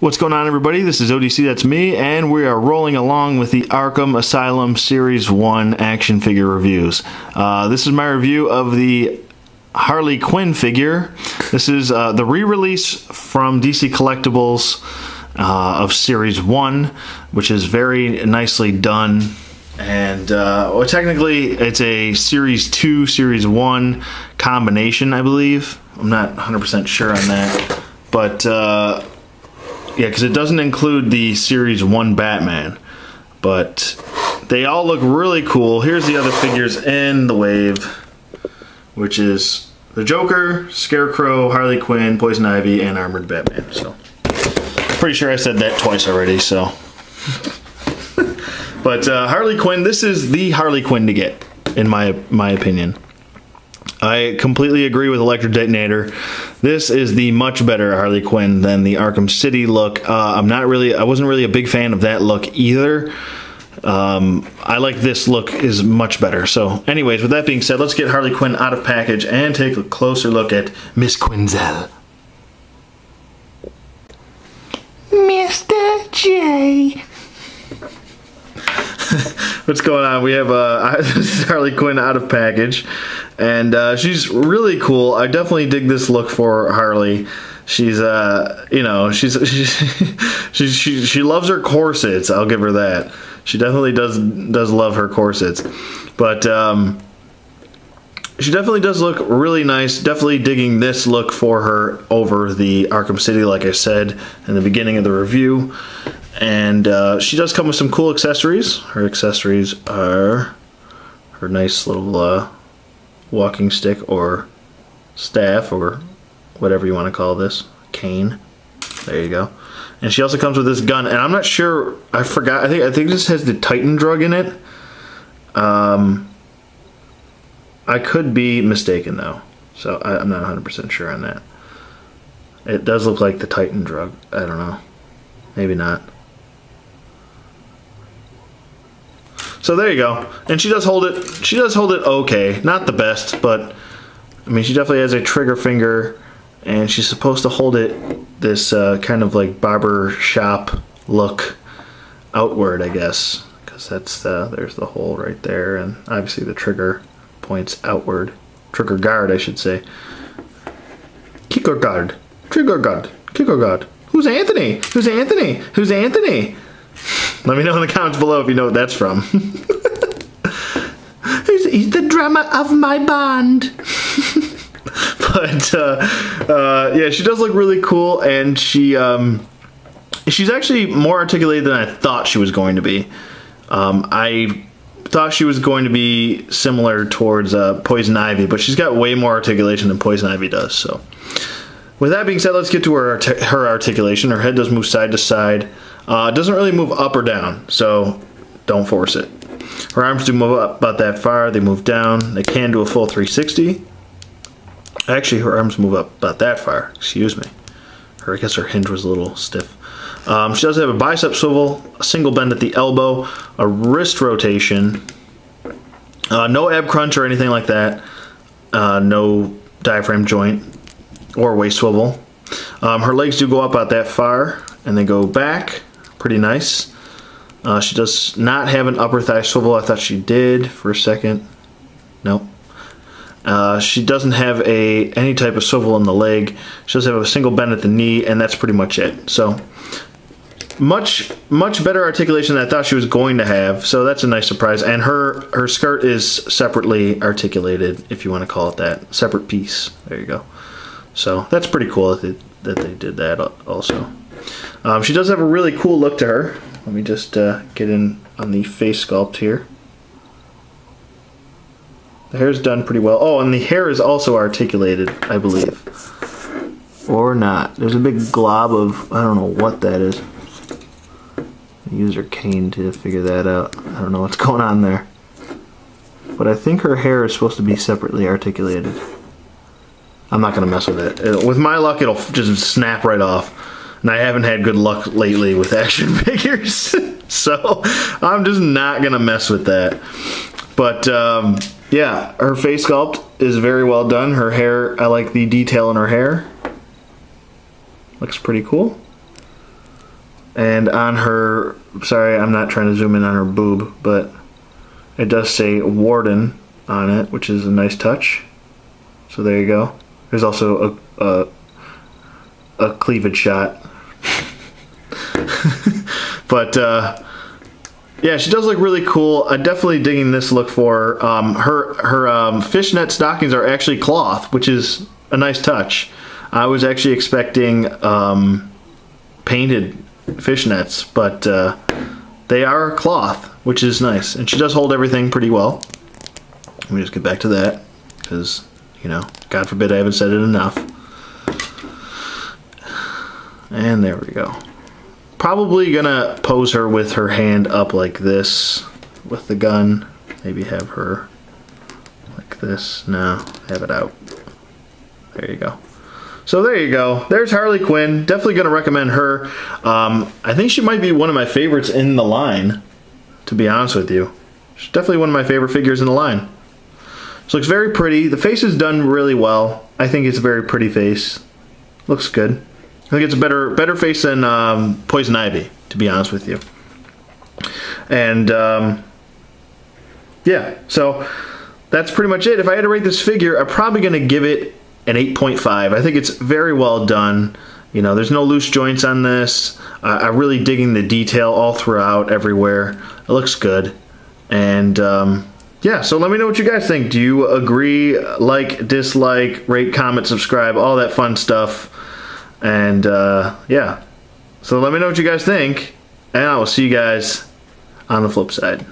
What's going on, everybody? This is ODC, that's me, and we are rolling along with the Arkham Asylum Series 1 action figure reviews. Uh, this is my review of the Harley Quinn figure. This is uh, the re release from DC Collectibles uh, of Series 1, which is very nicely done. And uh, well, technically, it's a Series 2, Series 1 combination, I believe. I'm not 100% sure on that. But uh, yeah, because it doesn't include the Series 1 Batman. But they all look really cool. Here's the other figures in the wave, which is the Joker, Scarecrow, Harley Quinn, Poison Ivy, and Armored Batman. So, pretty sure I said that twice already, so. but uh, Harley Quinn, this is the Harley Quinn to get, in my my opinion. I completely agree with Electric Detonator. This is the much better Harley Quinn than the Arkham City look. Uh, I'm not really, I wasn't really a big fan of that look either. Um, I like this look is much better. So, anyways, with that being said, let's get Harley Quinn out of package and take a closer look at Miss Quinzel. Mr. J. What's going on? We have uh, Harley Quinn out of package, and uh, she's really cool. I definitely dig this look for Harley. She's uh, you know, she's she's she, she she loves her corsets. I'll give her that. She definitely does does love her corsets, but um, she definitely does look really nice. Definitely digging this look for her over the Arkham City, like I said in the beginning of the review. And uh, she does come with some cool accessories. Her accessories are her nice little uh, walking stick or staff or whatever you want to call this cane. There you go. And she also comes with this gun, and I'm not sure. I forgot. I think I think this has the Titan drug in it. Um, I could be mistaken though, so I, I'm not 100% sure on that. It does look like the Titan drug. I don't know. Maybe not. So there you go. And she does hold it. She does hold it okay. Not the best, but I mean, she definitely has a trigger finger, and she's supposed to hold it this uh, kind of like barber shop look outward, I guess, because that's the there's the hole right there, and obviously the trigger points outward. Trigger guard, I should say. Kicker guard. Trigger guard. Kicker guard. Who's Anthony? Who's Anthony? Who's Anthony? Let me know in the comments below if you know what that's from. he's, he's, the drummer of my band. but uh, uh, yeah, she does look really cool, and she um, she's actually more articulated than I thought she was going to be. Um, I thought she was going to be similar towards uh, Poison Ivy, but she's got way more articulation than Poison Ivy does. So, with that being said, let's get to her her articulation. Her head does move side to side. Uh, it doesn't really move up or down, so don't force it. Her arms do move up about that far. They move down. They can do a full 360. Actually, her arms move up about that far. Excuse me. Her, I guess her hinge was a little stiff. Um, she does have a bicep swivel, a single bend at the elbow, a wrist rotation, uh, no ab crunch or anything like that, uh, no diaphragm joint or waist swivel. Um, her legs do go up about that far and they go back pretty nice. Uh, she does not have an upper thigh swivel. I thought she did for a second. Nope. Uh, she doesn't have a any type of swivel in the leg. She does have a single bend at the knee, and that's pretty much it. So much much better articulation than I thought she was going to have. So that's a nice surprise. And her her skirt is separately articulated, if you want to call it that, separate piece. There you go. So that's pretty cool that they, that they did that also. Um, she does have a really cool look to her. Let me just uh, get in on the face sculpt here. The hair's done pretty well. Oh, and the hair is also articulated, I believe. Or not. There's a big glob of, I don't know what that is. Use her cane to figure that out. I don't know what's going on there. But I think her hair is supposed to be separately articulated. I'm not going to mess with it. With my luck, it'll just snap right off and I haven't had good luck lately with action figures. so I'm just not gonna mess with that. But um, yeah, her face sculpt is very well done. Her hair, I like the detail in her hair. Looks pretty cool. And on her, sorry, I'm not trying to zoom in on her boob, but it does say Warden on it, which is a nice touch. So there you go. There's also a a, a cleavage shot. but uh, yeah, she does look really cool. I'm definitely digging this look for her. Um, her her um, fishnet stockings are actually cloth, which is a nice touch. I was actually expecting um, painted fishnets, but uh, they are cloth, which is nice. And she does hold everything pretty well. Let me just get back to that, because, you know, God forbid I haven't said it enough. And there we go. Probably gonna pose her with her hand up like this with the gun. Maybe have her like this. No, have it out. There you go. So there you go. There's Harley Quinn. Definitely going to recommend her. Um, I think she might be one of my favorites in the line, to be honest with you. She's definitely one of my favorite figures in the line. She looks very pretty. The face is done really well. I think it's a very pretty face. Looks good. I think it's a better better face than um, Poison Ivy, to be honest with you. And um, yeah, so that's pretty much it. If I had to rate this figure, I'm probably going to give it an 8.5. I think it's very well done. You know, there's no loose joints on this. Uh, I'm really digging the detail all throughout, everywhere. It looks good. And um, yeah, so let me know what you guys think. Do you agree, like, dislike, rate, comment, subscribe, all that fun stuff. And uh, yeah, so let me know what you guys think. And I will see you guys on the flip side.